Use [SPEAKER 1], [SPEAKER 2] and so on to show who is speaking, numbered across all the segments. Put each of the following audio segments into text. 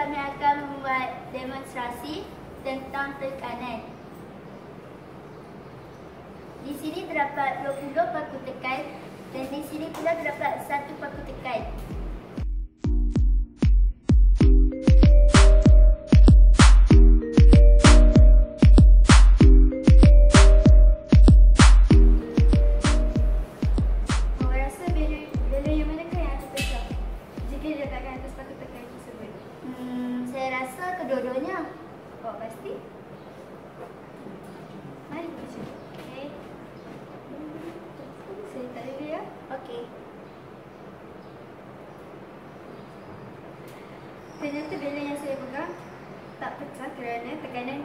[SPEAKER 1] kami akan membuat demonstrasi tentang tekanan. Di sini terdapat 20 paku tekan dan di sini pula terdapat satu paku tekan.
[SPEAKER 2] Jika diletakkan atas paku tekan tersebut?
[SPEAKER 1] Hmm, saya rasa kedua-duanya.
[SPEAKER 2] Pasti? Mari kita dulu ya. Ternyata bela yang saya pegang tak pecah kerana tekanan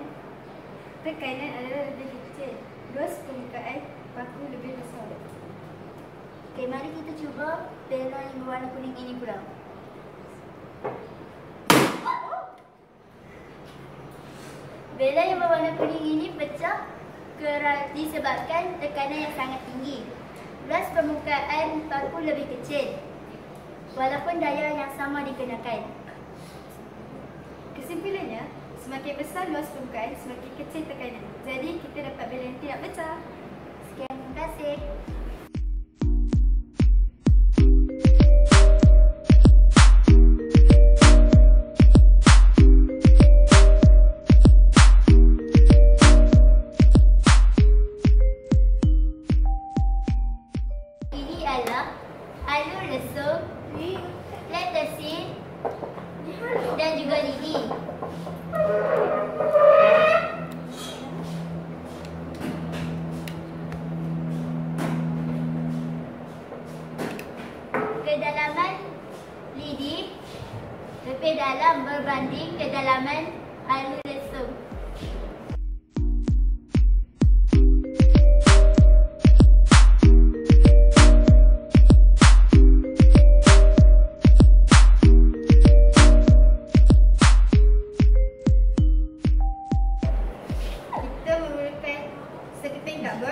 [SPEAKER 2] tekanan adalah lebih kecil. Luas permukaan paku lebih besar.
[SPEAKER 1] Okey, mari kita cuba bela yang berwarna kuning ini pula. Bela yang berwarna kuning ini pecah disebabkan tekanan yang sangat tinggi. Luas permukaan paku lebih kecil. Walaupun daya yang sama dikenakan.
[SPEAKER 2] Kesimpulannya, semakin besar luas permukaan, semakin kecil tekanan. Jadi, kita dapat bela yang tidak pecah.
[SPEAKER 1] Sekian, terima kasih. Alur lesung, letesin dan juga lidi. Kedalaman lidi lebih dalam berbanding kedalaman alur lesung.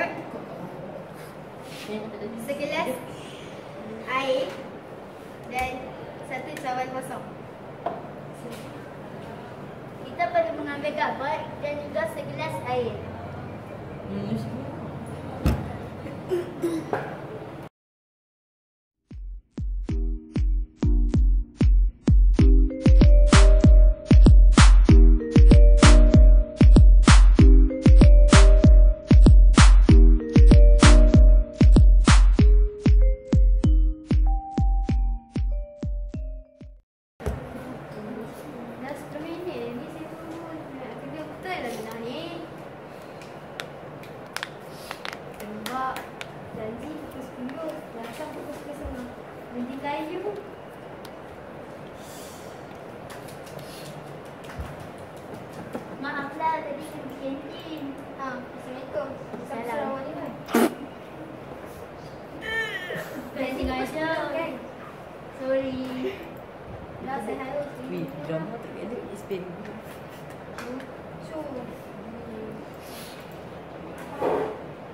[SPEAKER 2] Cardboard, segelas air dan satu cawan kosong.
[SPEAKER 1] Kita perlu mengambil gambar dan juga segelas air.
[SPEAKER 2] Dah
[SPEAKER 1] Tak sengaja.
[SPEAKER 2] Kan?
[SPEAKER 1] Sorry.
[SPEAKER 2] Dah saya harus.
[SPEAKER 3] Wih, drama tak ada explain.
[SPEAKER 2] Lucu.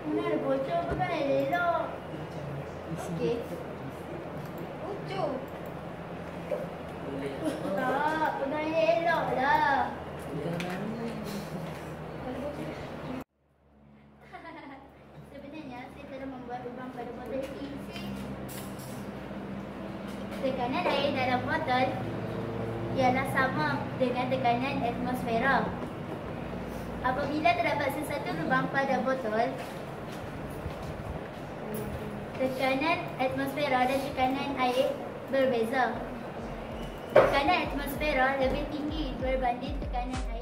[SPEAKER 1] Mana ada bocor pun kan elok.
[SPEAKER 2] Okey. Lucu.
[SPEAKER 1] Tak, pegang elok lah. Sebenarnya saya telah membuat lubang pada botol isi. Tekanan air dalam botol ialah sama dengan tekanan atmosfera. Apabila terdapat sesuatu lubang pada botol, tekanan atmosfera dan tekanan air berbeza. Tekanan atmosfera lebih tinggi berbanding tekanan air.